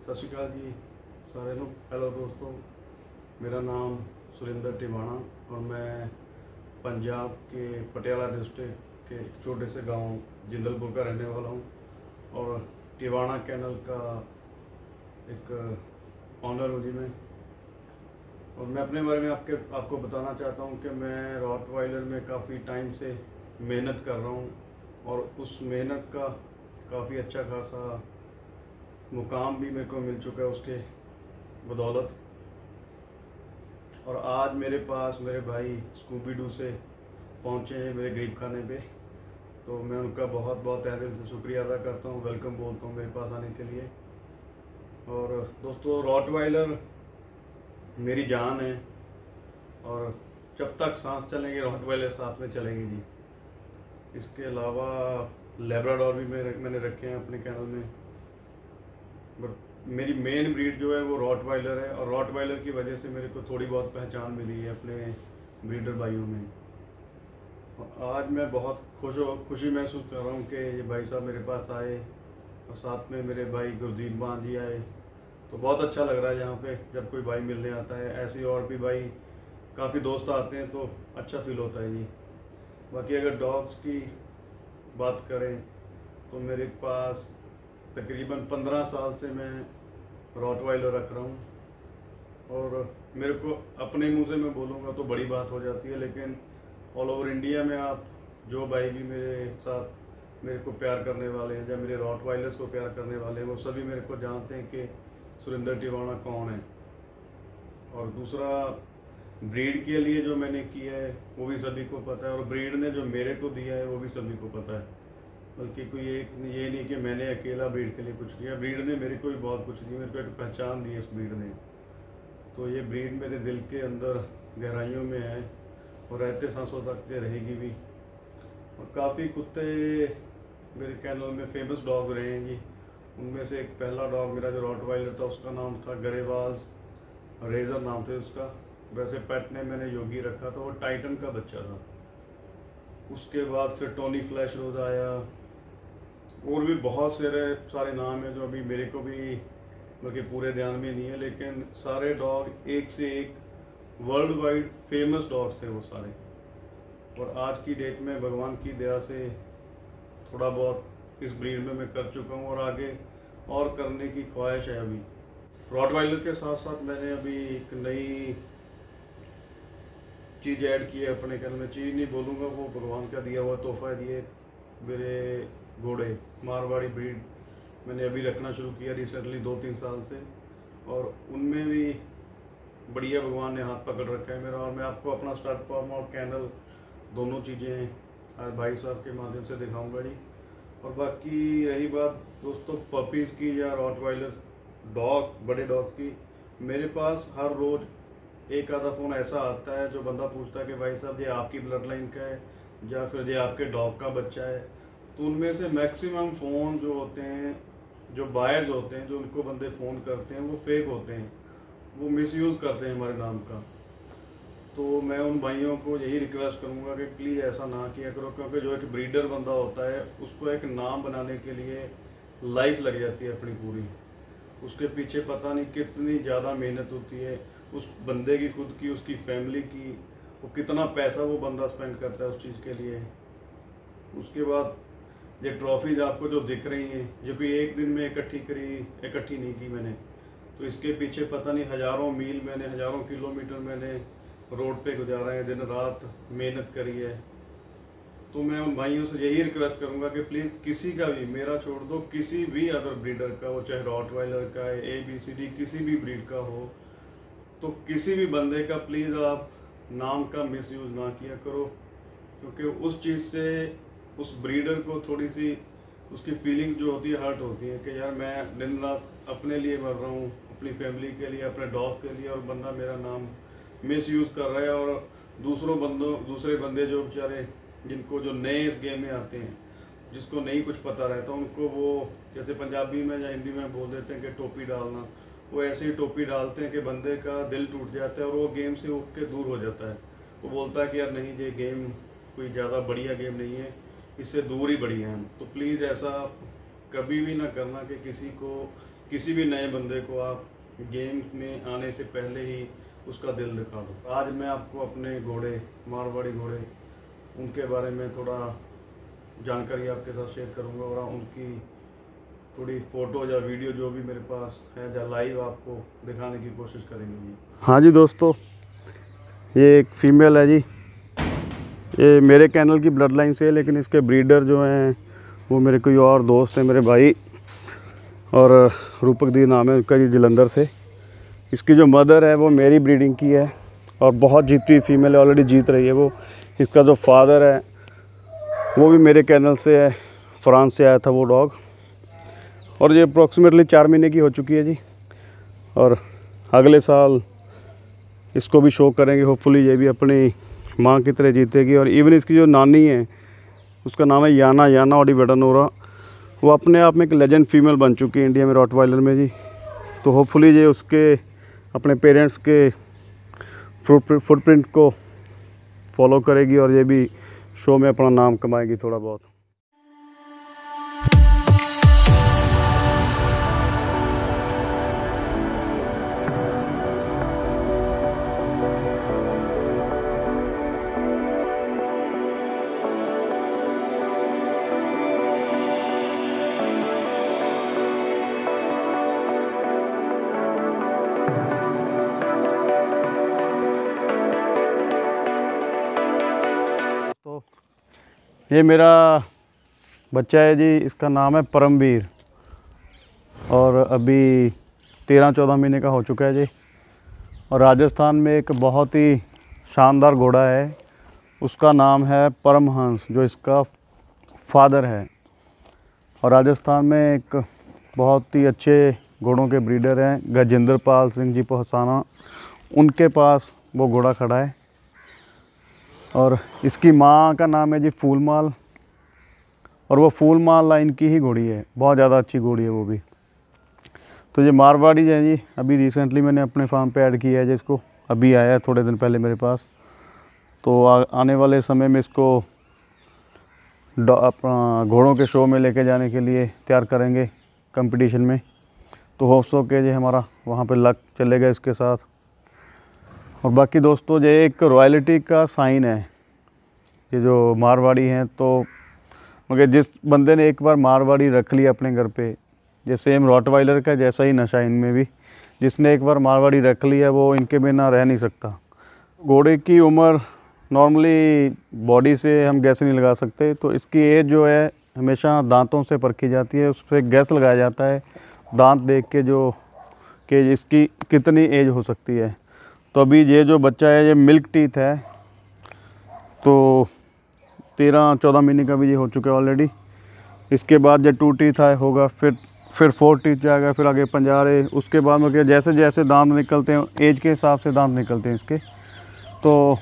सत श्रीकाल जी सारे ਸਾਰਿਆਂ दोस्तों मेरा नाम सुरेंद्र टिवाणा और मैं पंजाब के पटियाला डिस्ट्रिक्ट के छोटे से गाँव जिंदलपुर का रहने वाला हूँ और टिवाणा कैनल का एक ऑनर हूँ जी मैं और मैं अपने बारे में आपके आपको बताना चाहता हूँ कि मैं रॉट वाइलर में काफ़ी टाइम से मेहनत कर रहा हूँ और उस मेहनत का काफ़ी अच्छा खासा मुकाम भी मेरे को मिल चुका है उसके बदौलत। और आज मेरे पास मेरे भाई स्कूबी डू से पहुँचे हैं मेरे गरीब खाने पे। तो मैं उनका बहुत बहुत तहे से शुक्रिया अदा करता हूँ वेलकम बोलता हूँ मेरे पास आने के लिए। और दोस्तों रॉटवाइलर मेरी जान है और जब तक सांस चलेंगे रॉटवाइलर साथ में चलेंगे जी। इसके अलावा लेब्राडोर भी मेरे, मैंने रखे हैं अपने कैनल में। मेरी मेन ब्रीड जो है वो रॉट वाइलर है और रॉट वाइलर की वजह से मेरे को थोड़ी बहुत पहचान मिली है अपने ब्रीडर भाइयों में। आज मैं बहुत खुश हो, खुशी महसूस कर रहा हूँ कि ये भाई साहब मेरे पास आए और साथ में मेरे भाई गुरदीप मान जी आए। तो बहुत अच्छा लग रहा है यहाँ पे जब कोई भाई मिलने आता है। ऐसे और भी भाई, काफ़ी दोस्त आते हैं तो अच्छा फील होता है जी बाकी अगर डॉग्स की बात करें तो मेरे पास तकरीबन पंद्रह साल से मैं रॉट रॉटवाइलर रख रहा हूँ। और मेरे को अपने मुँह से मैं बोलूँगा तो बड़ी बात हो जाती है, लेकिन ऑल ओवर इंडिया में आप, जो भाई भी मेरे साथ मेरे को प्यार करने वाले हैं, या मेरे रॉट वाइलर्स को प्यार करने वाले हैं, वो सभी मेरे को जानते हैं कि सुरेंद्र टिवाणा कौन है। और दूसरा ब्रीड के लिए जो मैंने किया है, वो भी सभी को पता है, और ब्रीड ने जो मेरे को दिया है, वो भी सभी को पता है। बल्कि कोई एक ये नहीं कि मैंने अकेला ब्रीड के लिए कुछ किया। ब्रीड ने मेरे को भी बहुत कुछ दिया, मेरे को एक पहचान दी इस ब्रीड ने। तो ये ब्रीड मेरे दिल के अंदर गहराइयों में है और रहते सांसों तक ये रहेगी भी। और काफ़ी कुत्ते मेरे कैनल में फ़ेमस डॉग रहे हैं जी उनमें से एक पहला डॉग मेरा जो रॉट वाइलर था, उसका नाम था गरेबाज रेजर नाम थे उसका। वैसे पेट ने मैंने योगी रखा था, वो टाइटन का बच्चा था। उसके बाद फिर टोनी फ्लैश रोज आया। और भी बहुत सारे सारे नाम हैं जो अभी मेरे को भी बल्कि पूरे ध्यान में नहीं है, लेकिन सारे डॉग एक से एक वर्ल्ड वाइड फ़ेमस डॉग्स थे वो सारे। और आज की डेट में भगवान की दया से थोड़ा बहुत इस ब्रीड में मैं कर चुका हूँ और आगे और करने की ख्वाहिश है अभी। रॉटवाइलर के साथ साथ मैंने अभी एक नई चीज़ ऐड की है अपने घर में। चीज़ नहीं बोलूँगा, वो भगवान का दिया हुआ तोहफा दिए मेरे घोड़े, मारवाड़ी ब्रीड मैंने अभी रखना शुरू किया रिसेंटली दो तीन साल से। और उनमें भी बढ़िया भगवान ने हाथ पकड़ रखा है मेरा और मैं आपको अपना स्टार्ट फॉर्म और कैनल दोनों चीज़ें आज भाई साहब के माध्यम से दिखाऊँगा जी। और बाकी रही बात दोस्तों पपीज़ की या रॉट डॉग बड़े डॉग की, मेरे पास हर रोज़ एक आधा फ़ोन ऐसा आता है जो बंदा पूछता है कि भाई साहब ये आपकी ब्लड लाइन का है या फिर ये आपके डॉग का बच्चा है। तो उनमें से मैक्सिमम फ़ोन जो होते हैं, जो बायर्स होते हैं, जो उनको बंदे फ़ोन करते हैं, वो फेक होते हैं। वो मिसयूज़ करते हैं हमारे नाम का। तो मैं उन भाइयों को यही रिक्वेस्ट करूँगा कि प्लीज़ ऐसा ना किया करो, क्योंकि जो एक ब्रीडर बंदा होता है, उसको एक नाम बनाने के लिए लाइफ लग जाती है अपनी पूरी। उसके पीछे पता नहीं कितनी ज़्यादा मेहनत होती है, उस बंदे की, खुद की, उसकी फैमिली की, वो कितना पैसा वो बंदा स्पेंड करता है उस चीज़ के लिए। उसके बाद ये ट्रॉफीज आपको जो दिख रही हैं, ये कोई एक दिन में इकट्ठी करी, इकट्ठी नहीं की मैंने। तो इसके पीछे पता नहीं हज़ारों मील मैंने, हज़ारों किलोमीटर मैंने रोड पे गुजारा है, दिन रात मेहनत करी है। तो मैं उन भाइयों से यही रिक्वेस्ट करूँगा कि प्लीज़ किसी का भी, मेरा छोड़ दो, किसी भी अदर ब्रीडर का वो चाहे रॉट वाइलर का है ए बी सी डी किसी भी ब्रीड का हो। तो किसी भी बंदे का प्लीज़ आप नाम का मिस यूज़ ना किया करो, क्योंकि उस चीज़ से उस ब्रीडर को थोड़ी सी उसकी फीलिंग जो होती है हर्ट होती है कि यार मैं दिन रात अपने लिए मर रहा हूँ, अपनी फैमिली के लिए, अपने डॉग के लिए और बंदा मेरा नाम मिस यूज़ कर रहा है और दूसरों बंदों, दूसरे बंदे जो बेचारे जिनको जो नए इस गेम में आते हैं, जिसको नहीं कुछ पता रहता, उनको वो जैसे पंजाबी में या हिंदी में बोल देते हैं कि टोपी डालना, वो ऐसे ही टोपी डालते हैं कि बंदे का दिल टूट जाता है और वो गेम से उठ के दूर हो जाता है। वो बोलता है कि यार नहीं, ये गेम कोई ज़्यादा बढ़िया गेम नहीं है इससे दूर ही बढ़िया है। तो प्लीज़ ऐसा कभी भी ना करना कि किसी को, किसी भी नए बंदे को आप गेम में आने से पहले ही उसका दिल दिखा दो। आज मैं आपको अपने घोड़े, मारवाड़ी घोड़े, उनके बारे में थोड़ा जानकारी आपके साथ शेयर करूँगा और उनकी थोड़ी फ़ोटो या वीडियो जो भी मेरे पास है या लाइव आपको दिखाने की कोशिश करेंगे। हाँ जी दोस्तों, ये एक फ़ीमेल है जी। ये मेरे कैनल की ब्लड लाइन से है, लेकिन इसके ब्रीडर जो हैं, वो मेरे कोई और दोस्त हैं, मेरे भाई, और रूपक दी नाम है उनका जी जलंधर से। इसकी जो मदर है, वो मेरी ब्रीडिंग की है, और बहुत जीती हुई फीमेल ऑलरेडी जीत रही है वो। इसका जो फादर है, वो भी मेरे कैनल से है, फ्रांस से आया था वो डॉग। और ये अप्रॉक्सीमेटली चार महीने की हो चुकी है जी, और अगले साल इसको भी शो करेंगे होपफुली ये भी अपनी माँ की तरह जीतेगी और इवन इसकी जो नानी है, उसका नाम है याना याना ऑडी वेडनोरा वो अपने आप में एक लेजेंड फीमेल बन चुकी है इंडिया में रॉट में जी। तो होपफुली ये उसके, अपने पेरेंट्स के फुटप्रिंट को फॉलो करेगी और ये भी शो में अपना नाम कमाएगी थोड़ा बहुत। ये मेरा बच्चा है जी, इसका नाम है परमवीर। और अभी तेरह चौदह महीने का हो चुका है जी। और राजस्थान में एक बहुत ही शानदार घोड़ा है। उसका नाम है परमहंस, जो इसका फादर है। और राजस्थान में एक बहुत ही अच्छे घोड़ों के ब्रीडर हैं गजेंद्र पाल सिंह जी पहसाना। उनके पास वो घोड़ा खड़ा है। और इसकी माँ का नाम है जी फूलमाल। और वो फूलमाल लाइन की ही घोड़ी है। बहुत ज़्यादा अच्छी घोड़ी है वो भी। तो ये मारवाड़ी है जी। अभी रिसेंटली मैंने अपने फार्म पे ऐड किया है जिसको अभी आया है थोड़े दिन पहले मेरे पास। तो आ, आने वाले समय में इसको अपना घोड़ों के शो में लेके जाने के लिए तैयार करेंगे कंपटीशन में। तो होप्स हो के जी हमारा वहाँ पे लक चलेगा इसके साथ। और बाकी दोस्तों ये एक रॉयल्टी का साइन है। ये जो मारवाड़ी हैं तो मगर जिस बंदे ने एक बार मारवाड़ी रख ली अपने घर पे, ये सेम रॉटवाइलर का जैसा ही नशा इनमें भी। जिसने एक बार मारवाड़ी रख लिया वो इनके बिना रह नहीं सकता। घोड़े की उम्र नॉर्मली बॉडी से हम गैस नहीं लगा सकते तो इसकी एज जो है, हमेशा दांतों से परखी जाती है। उस पर गैस लगाया जाता है, दांत देख के जो कि इसकी कितनी एज हो सकती है। तो अभी ये जो बच्चा है, ये मिल्क टीथ है। तो तेरह, चौदह महीने का भी ये हो चुका है ऑलरेडी इसके बाद जब टू टीथ आए, होगा, फिर फिर फोर टीथ जाएगा, फिर आगे पंजारे उसके बाद में जैसे जैसे दांत निकलते हैं एज के हिसाब से दांत निकलते हैं इसके। तो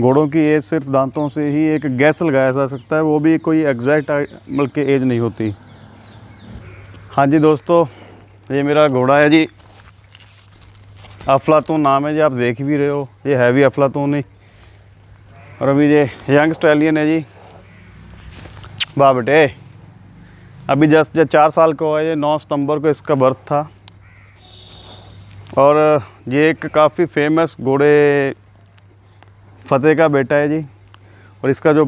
घोड़ों की एज सिर्फ़ दांतों से ही एक गैस लगाया जा सकता है, वो भी कोई एग्जैक्ट मतलब के एज नहीं होती। हाँ जी दोस्तों, ये मेरा घोड़ा है जी। अफलातून नाम है जी, आप देख भी रहे हो। ये है भी अफलातून ही। और अभी ये यंग स्टैलियन है जी। वाह बेटे। अभी जस्ट जब चार साल का हुआ है ये नौ सितंबर को इसका बर्थ था। और ये एक काफ़ी फ़ेमस घोड़े फतेह का बेटा है जी। और इसका जो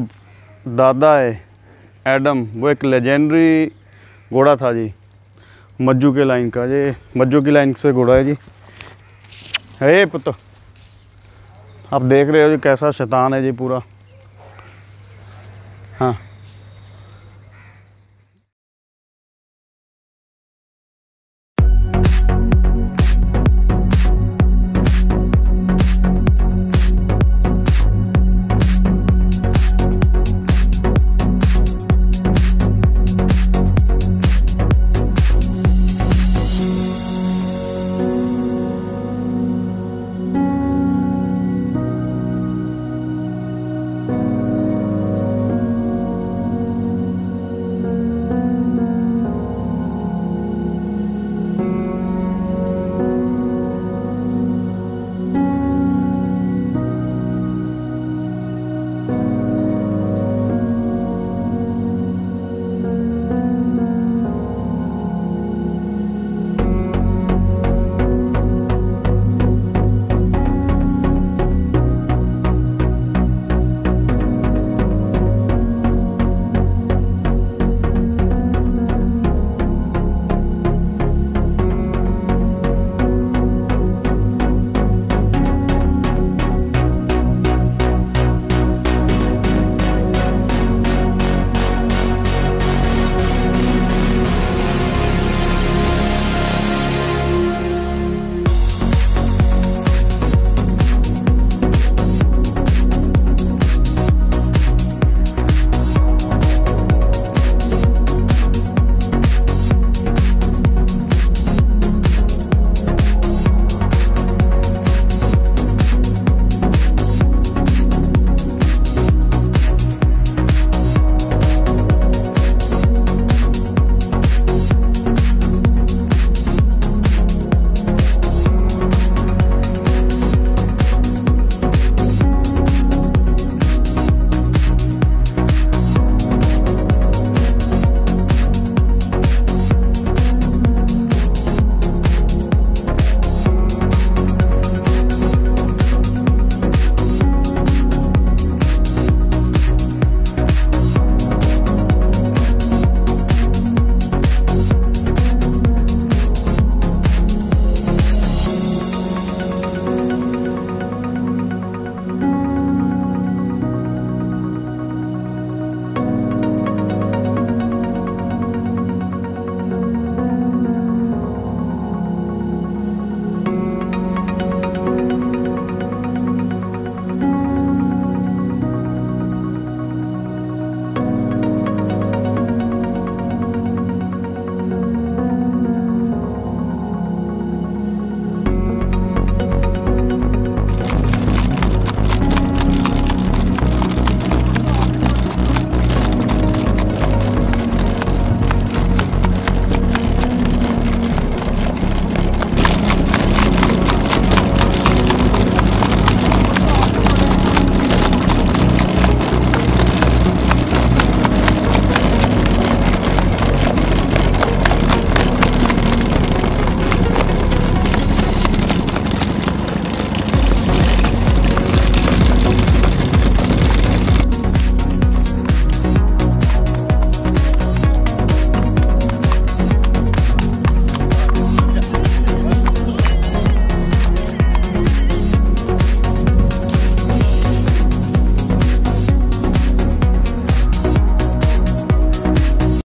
दादा है, एडम, वो एक लेजेंडरी घोड़ा था जी। मज्जू के लाइन का, ये मज्जू की लाइन से घोड़ा है जी। हे पुत आप देख रहे हो जी कैसा शैतान है जी पूरा। हाँ।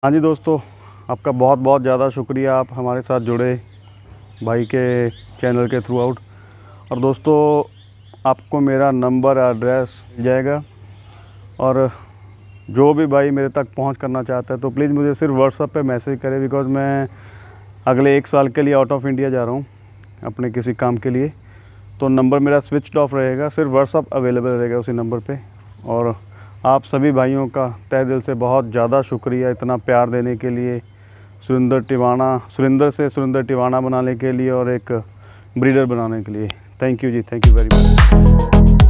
हाँ जी दोस्तों, आपका बहुत बहुत ज़्यादा शुक्रिया आप हमारे साथ जुड़े भाई के चैनल के थ्रू आउट और दोस्तों, आपको मेरा नंबर एड्रेस मिल जाएगा। और जो भी भाई मेरे तक पहुँच करना चाहता है तो प्लीज़ मुझे सिर्फ़ व्हाट्सअप पे मैसेज करें बिकॉज़ मैं अगले एक साल के लिए आउट ऑफ़ इंडिया जा रहा हूँ, अपने किसी काम के लिए। तो नंबर मेरा स्विच ऑफ़ रहेगा, सिर्फ़ व्हाट्सअप अवेलेबल रहेगा उसी नंबर पर और आप सभी भाइयों का तय दिल से बहुत ज़्यादा शुक्रिया इतना प्यार देने के लिए, सुरेंद्र टिवाना सुरेंद्र से सुरेंद्र टिवाना बनाने के लिए और एक ब्रीडर बनाने के लिए। Thank you ji thank you very much